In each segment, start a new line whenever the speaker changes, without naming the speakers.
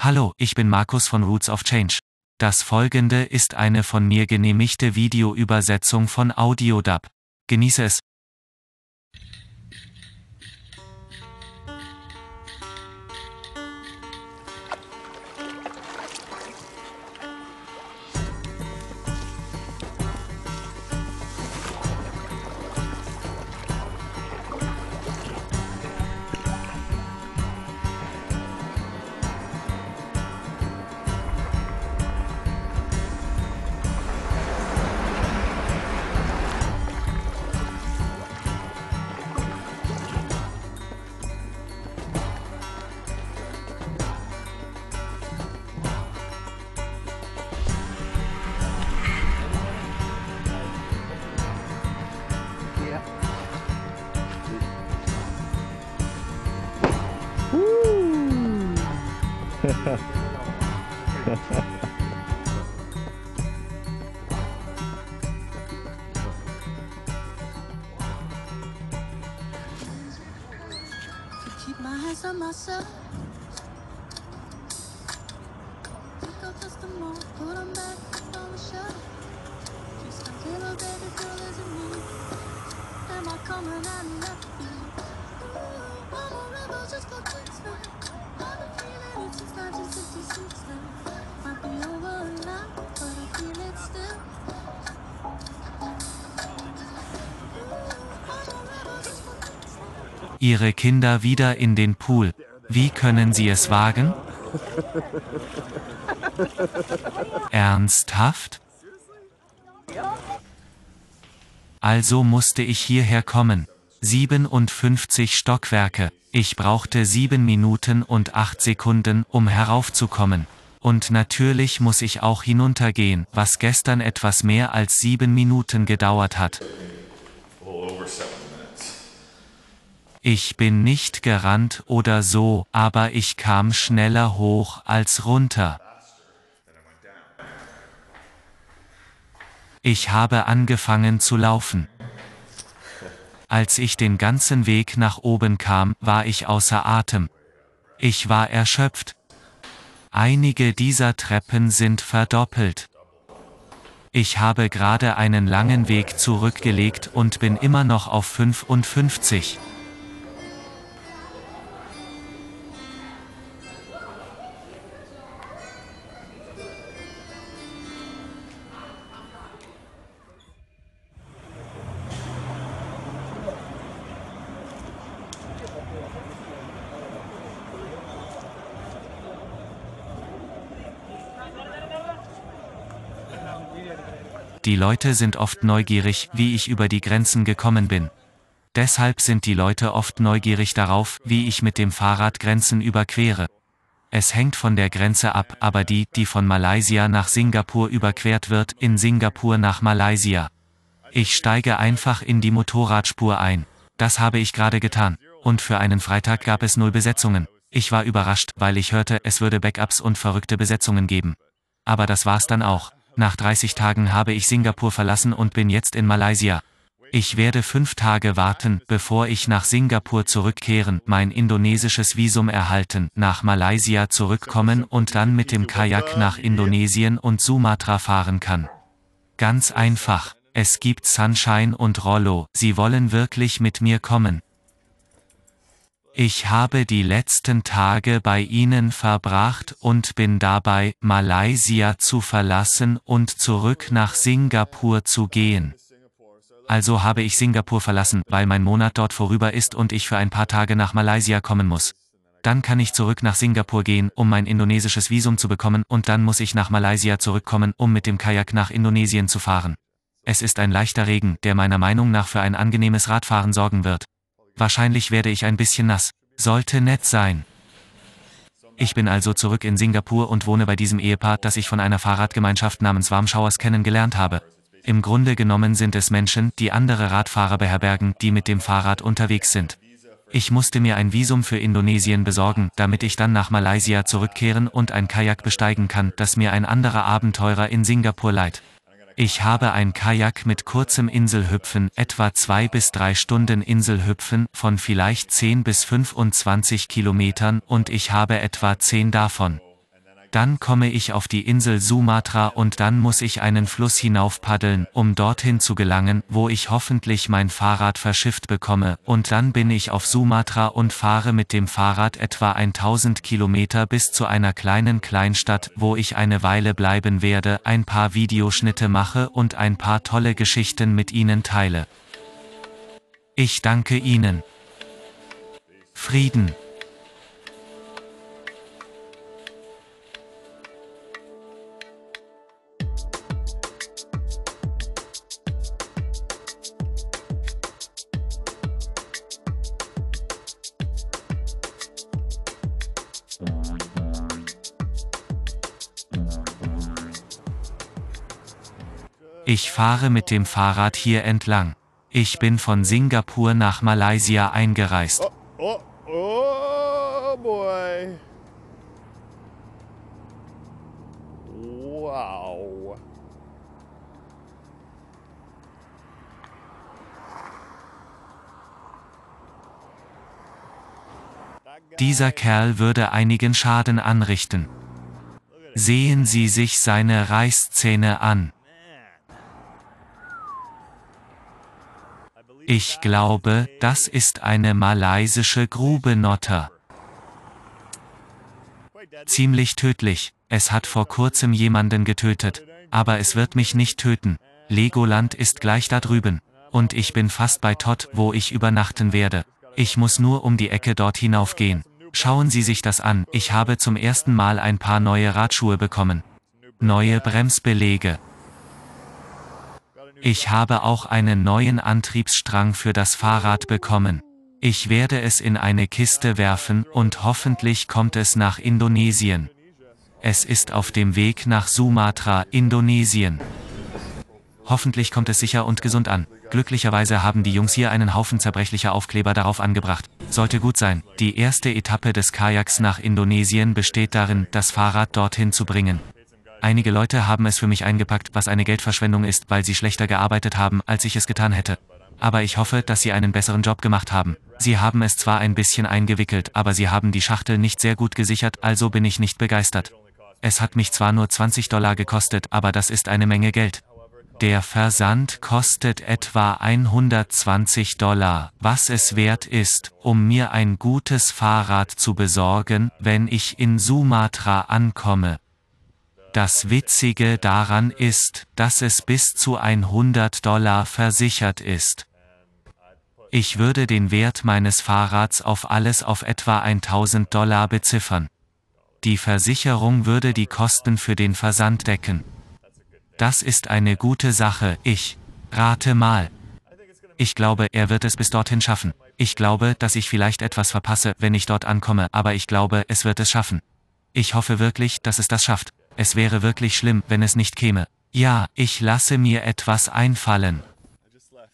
Hallo, ich bin Markus von Roots of Change. Das folgende ist eine von mir genehmigte Videoübersetzung von AudioDub. Genieße es. Ihre Kinder wieder in den Pool. Wie können Sie es wagen? Ernsthaft? Also musste ich hierher kommen. 57 Stockwerke. Ich brauchte 7 Minuten und 8 Sekunden, um heraufzukommen. Und natürlich muss ich auch hinuntergehen, was gestern etwas mehr als 7 Minuten gedauert hat. Ich bin nicht gerannt oder so, aber ich kam schneller hoch als runter. Ich habe angefangen zu laufen. Als ich den ganzen Weg nach oben kam, war ich außer Atem. Ich war erschöpft. Einige dieser Treppen sind verdoppelt. Ich habe gerade einen langen Weg zurückgelegt und bin immer noch auf 55. Die Leute sind oft neugierig, wie ich über die Grenzen gekommen bin. Deshalb sind die Leute oft neugierig darauf, wie ich mit dem Fahrrad Grenzen überquere. Es hängt von der Grenze ab, aber die, die von Malaysia nach Singapur überquert wird, in Singapur nach Malaysia. Ich steige einfach in die Motorradspur ein. Das habe ich gerade getan. Und für einen Freitag gab es null Besetzungen. Ich war überrascht, weil ich hörte, es würde Backups und verrückte Besetzungen geben. Aber das war's dann auch. Nach 30 Tagen habe ich Singapur verlassen und bin jetzt in Malaysia. Ich werde fünf Tage warten, bevor ich nach Singapur zurückkehren, mein indonesisches Visum erhalten, nach Malaysia zurückkommen und dann mit dem Kajak nach Indonesien und Sumatra fahren kann. Ganz einfach. Es gibt Sunshine und Rollo, sie wollen wirklich mit mir kommen. Ich habe die letzten Tage bei ihnen verbracht und bin dabei, Malaysia zu verlassen und zurück nach Singapur zu gehen. Also habe ich Singapur verlassen, weil mein Monat dort vorüber ist und ich für ein paar Tage nach Malaysia kommen muss. Dann kann ich zurück nach Singapur gehen, um mein indonesisches Visum zu bekommen, und dann muss ich nach Malaysia zurückkommen, um mit dem Kajak nach Indonesien zu fahren. Es ist ein leichter Regen, der meiner Meinung nach für ein angenehmes Radfahren sorgen wird. Wahrscheinlich werde ich ein bisschen nass. Sollte nett sein. Ich bin also zurück in Singapur und wohne bei diesem Ehepaar, das ich von einer Fahrradgemeinschaft namens Warmschauers kennengelernt habe. Im Grunde genommen sind es Menschen, die andere Radfahrer beherbergen, die mit dem Fahrrad unterwegs sind. Ich musste mir ein Visum für Indonesien besorgen, damit ich dann nach Malaysia zurückkehren und ein Kajak besteigen kann, das mir ein anderer Abenteurer in Singapur leiht. Ich habe ein Kajak mit kurzem Inselhüpfen, etwa zwei bis drei Stunden Inselhüpfen, von vielleicht 10 bis 25 Kilometern und ich habe etwa 10 davon. Dann komme ich auf die Insel Sumatra und dann muss ich einen Fluss hinauf paddeln, um dorthin zu gelangen, wo ich hoffentlich mein Fahrrad verschifft bekomme, und dann bin ich auf Sumatra und fahre mit dem Fahrrad etwa 1000 Kilometer bis zu einer kleinen Kleinstadt, wo ich eine Weile bleiben werde, ein paar Videoschnitte mache und ein paar tolle Geschichten mit Ihnen teile. Ich danke Ihnen. Frieden. Ich fahre mit dem Fahrrad hier entlang. Ich bin von Singapur nach Malaysia eingereist.
Oh, oh, oh boy. Wow.
Dieser Kerl würde einigen Schaden anrichten. Sehen Sie sich seine Reißzähne an. Ich glaube, das ist eine malaysische Grubenotter. Ziemlich tödlich. Es hat vor kurzem jemanden getötet. Aber es wird mich nicht töten. Legoland ist gleich da drüben. Und ich bin fast bei Todd, wo ich übernachten werde. Ich muss nur um die Ecke dort hinaufgehen. Schauen Sie sich das an, ich habe zum ersten Mal ein paar neue Radschuhe bekommen. Neue Bremsbelege. Ich habe auch einen neuen Antriebsstrang für das Fahrrad bekommen. Ich werde es in eine Kiste werfen und hoffentlich kommt es nach Indonesien. Es ist auf dem Weg nach Sumatra, Indonesien. Hoffentlich kommt es sicher und gesund an. Glücklicherweise haben die Jungs hier einen Haufen zerbrechlicher Aufkleber darauf angebracht. Sollte gut sein. Die erste Etappe des Kajaks nach Indonesien besteht darin, das Fahrrad dorthin zu bringen. Einige Leute haben es für mich eingepackt, was eine Geldverschwendung ist, weil sie schlechter gearbeitet haben, als ich es getan hätte. Aber ich hoffe, dass sie einen besseren Job gemacht haben. Sie haben es zwar ein bisschen eingewickelt, aber sie haben die Schachtel nicht sehr gut gesichert, also bin ich nicht begeistert. Es hat mich zwar nur 20 Dollar gekostet, aber das ist eine Menge Geld. Der Versand kostet etwa 120 Dollar, was es wert ist, um mir ein gutes Fahrrad zu besorgen, wenn ich in Sumatra ankomme. Das Witzige daran ist, dass es bis zu 100 Dollar versichert ist. Ich würde den Wert meines Fahrrads auf alles auf etwa 1000 Dollar beziffern. Die Versicherung würde die Kosten für den Versand decken. Das ist eine gute Sache, ich rate mal. Ich glaube, er wird es bis dorthin schaffen. Ich glaube, dass ich vielleicht etwas verpasse, wenn ich dort ankomme, aber ich glaube, es wird es schaffen. Ich hoffe wirklich, dass es das schafft. Es wäre wirklich schlimm, wenn es nicht käme. Ja, ich lasse mir etwas einfallen.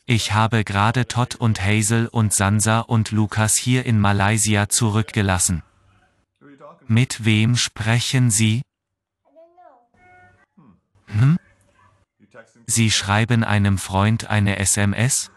Ich habe gerade Todd und Hazel und Sansa und Lukas hier in Malaysia zurückgelassen. Mit wem sprechen Sie? Hm? Sie schreiben einem Freund eine SMS?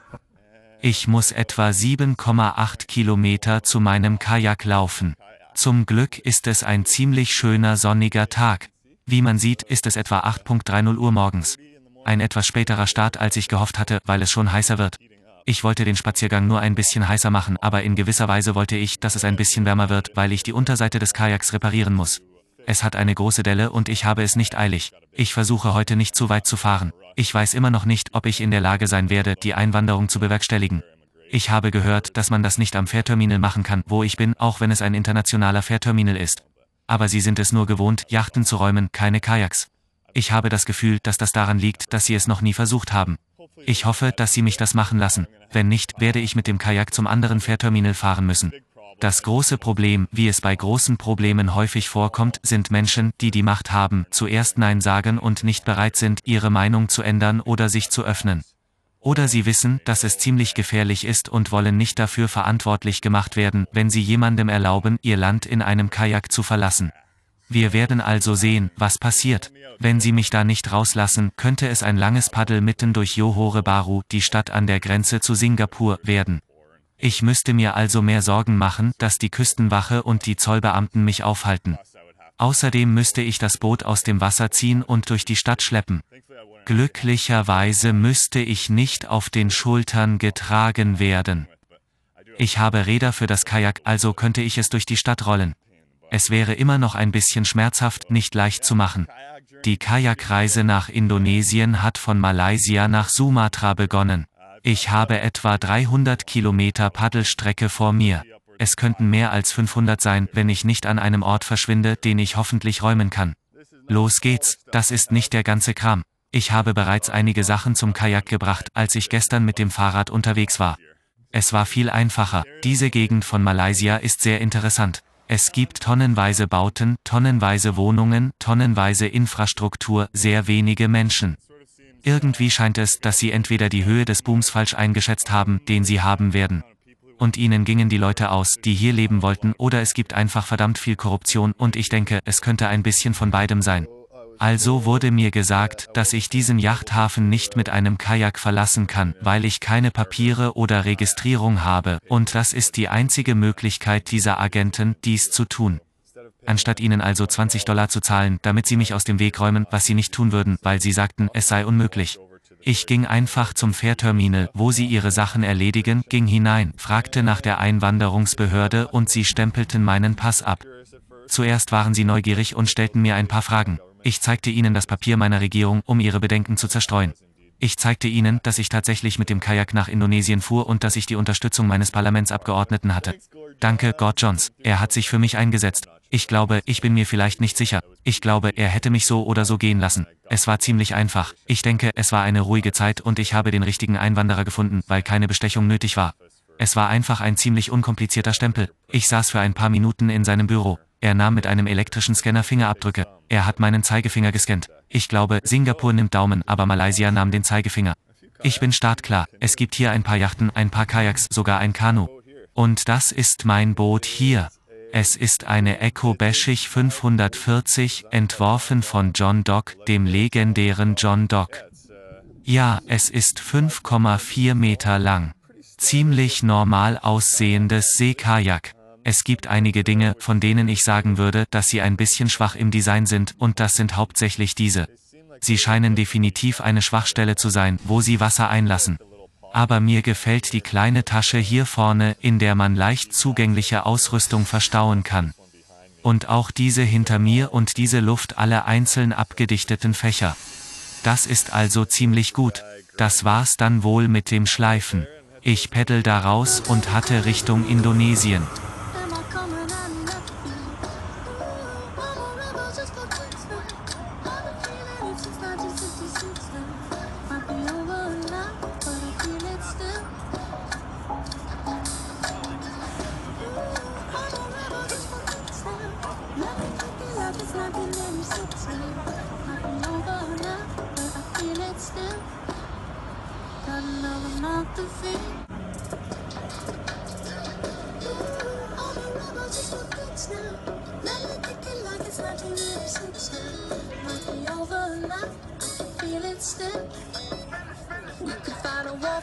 Ich muss etwa 7,8 Kilometer zu meinem Kajak laufen. Zum Glück ist es ein ziemlich schöner sonniger Tag. Wie man sieht, ist es etwa 8.30 Uhr morgens. Ein etwas späterer Start, als ich gehofft hatte, weil es schon heißer wird. Ich wollte den Spaziergang nur ein bisschen heißer machen, aber in gewisser Weise wollte ich, dass es ein bisschen wärmer wird, weil ich die Unterseite des Kajaks reparieren muss. Es hat eine große Delle und ich habe es nicht eilig. Ich versuche heute nicht zu weit zu fahren. Ich weiß immer noch nicht, ob ich in der Lage sein werde, die Einwanderung zu bewerkstelligen. Ich habe gehört, dass man das nicht am Fährterminal machen kann, wo ich bin, auch wenn es ein internationaler Fährterminal ist. Aber sie sind es nur gewohnt, Yachten zu räumen, keine Kajaks. Ich habe das Gefühl, dass das daran liegt, dass sie es noch nie versucht haben. Ich hoffe, dass sie mich das machen lassen. Wenn nicht, werde ich mit dem Kajak zum anderen Fährterminal fahren müssen. Das große Problem, wie es bei großen Problemen häufig vorkommt, sind Menschen, die die Macht haben, zuerst Nein sagen und nicht bereit sind, ihre Meinung zu ändern oder sich zu öffnen. Oder sie wissen, dass es ziemlich gefährlich ist und wollen nicht dafür verantwortlich gemacht werden, wenn sie jemandem erlauben, ihr Land in einem Kajak zu verlassen. Wir werden also sehen, was passiert. Wenn sie mich da nicht rauslassen, könnte es ein langes Paddel mitten durch Johore Baru, die Stadt an der Grenze zu Singapur, werden. Ich müsste mir also mehr Sorgen machen, dass die Küstenwache und die Zollbeamten mich aufhalten. Außerdem müsste ich das Boot aus dem Wasser ziehen und durch die Stadt schleppen. Glücklicherweise müsste ich nicht auf den Schultern getragen werden. Ich habe Räder für das Kajak, also könnte ich es durch die Stadt rollen. Es wäre immer noch ein bisschen schmerzhaft, nicht leicht zu machen. Die Kajakreise nach Indonesien hat von Malaysia nach Sumatra begonnen. Ich habe etwa 300 Kilometer Paddelstrecke vor mir. Es könnten mehr als 500 sein, wenn ich nicht an einem Ort verschwinde, den ich hoffentlich räumen kann. Los geht's, das ist nicht der ganze Kram. Ich habe bereits einige Sachen zum Kajak gebracht, als ich gestern mit dem Fahrrad unterwegs war. Es war viel einfacher. Diese Gegend von Malaysia ist sehr interessant. Es gibt tonnenweise Bauten, tonnenweise Wohnungen, tonnenweise Infrastruktur, sehr wenige Menschen. Irgendwie scheint es, dass sie entweder die Höhe des Booms falsch eingeschätzt haben, den sie haben werden. Und ihnen gingen die Leute aus, die hier leben wollten, oder es gibt einfach verdammt viel Korruption, und ich denke, es könnte ein bisschen von beidem sein. Also wurde mir gesagt, dass ich diesen Yachthafen nicht mit einem Kajak verlassen kann, weil ich keine Papiere oder Registrierung habe, und das ist die einzige Möglichkeit dieser Agenten, dies zu tun. Anstatt ihnen also 20 Dollar zu zahlen, damit sie mich aus dem Weg räumen, was sie nicht tun würden, weil sie sagten, es sei unmöglich. Ich ging einfach zum Fährterminal, wo sie ihre Sachen erledigen, ging hinein, fragte nach der Einwanderungsbehörde und sie stempelten meinen Pass ab. Zuerst waren sie neugierig und stellten mir ein paar Fragen. Ich zeigte ihnen das Papier meiner Regierung, um ihre Bedenken zu zerstreuen. Ich zeigte ihnen, dass ich tatsächlich mit dem Kajak nach Indonesien fuhr und dass ich die Unterstützung meines Parlamentsabgeordneten hatte. Danke, Gord Johns. Er hat sich für mich eingesetzt. Ich glaube, ich bin mir vielleicht nicht sicher. Ich glaube, er hätte mich so oder so gehen lassen. Es war ziemlich einfach. Ich denke, es war eine ruhige Zeit und ich habe den richtigen Einwanderer gefunden, weil keine Bestechung nötig war. Es war einfach ein ziemlich unkomplizierter Stempel. Ich saß für ein paar Minuten in seinem Büro. Er nahm mit einem elektrischen Scanner Fingerabdrücke. Er hat meinen Zeigefinger gescannt. Ich glaube, Singapur nimmt Daumen, aber Malaysia nahm den Zeigefinger. Ich bin startklar. Es gibt hier ein paar Yachten, ein paar Kajaks, sogar ein Kanu. Und das ist mein Boot hier. Es ist eine Echo Beschich 540, entworfen von John Dock, dem legendären John Dock. Ja, es ist 5,4 Meter lang. Ziemlich normal aussehendes Seekajak. Es gibt einige Dinge, von denen ich sagen würde, dass sie ein bisschen schwach im Design sind, und das sind hauptsächlich diese. Sie scheinen definitiv eine Schwachstelle zu sein, wo sie Wasser einlassen. Aber mir gefällt die kleine Tasche hier vorne, in der man leicht zugängliche Ausrüstung verstauen kann. Und auch diese hinter mir und diese Luft alle einzeln abgedichteten Fächer. Das ist also ziemlich gut. Das war's dann wohl mit dem Schleifen. Ich peddel da raus und hatte Richtung Indonesien.
Feel it still. We could find a war